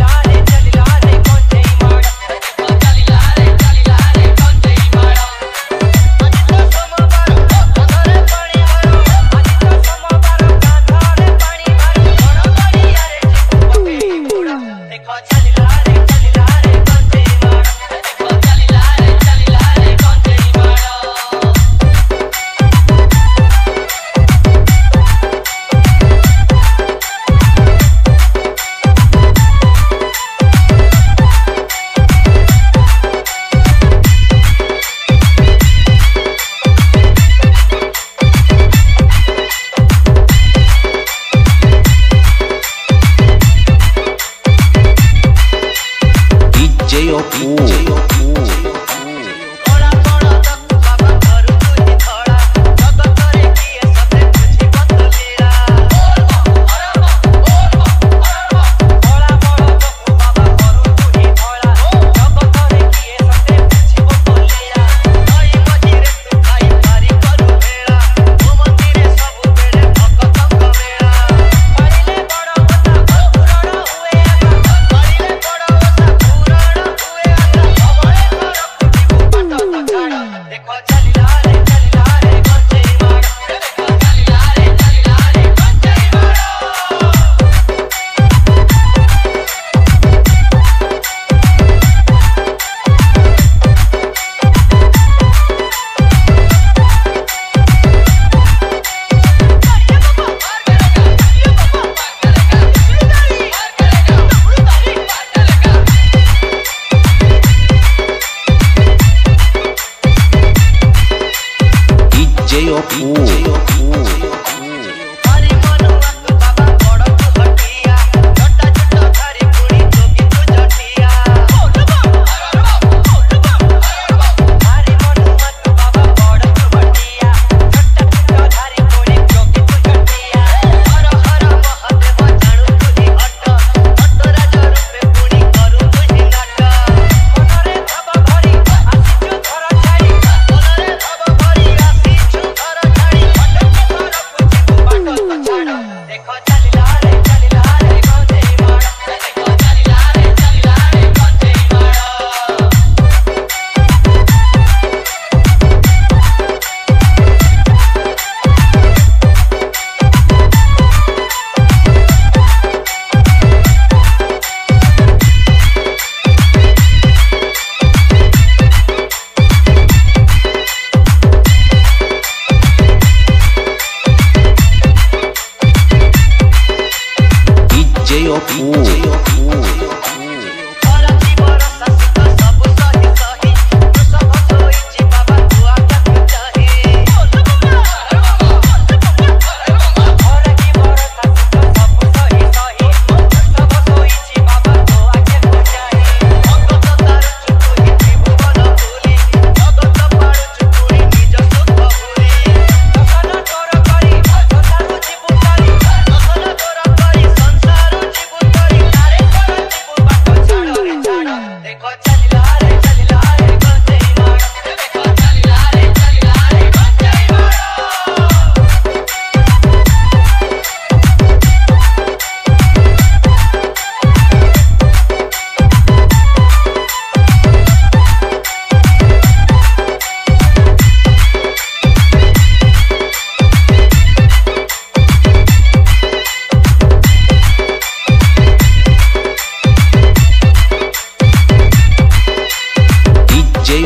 Lord 哦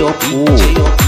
有。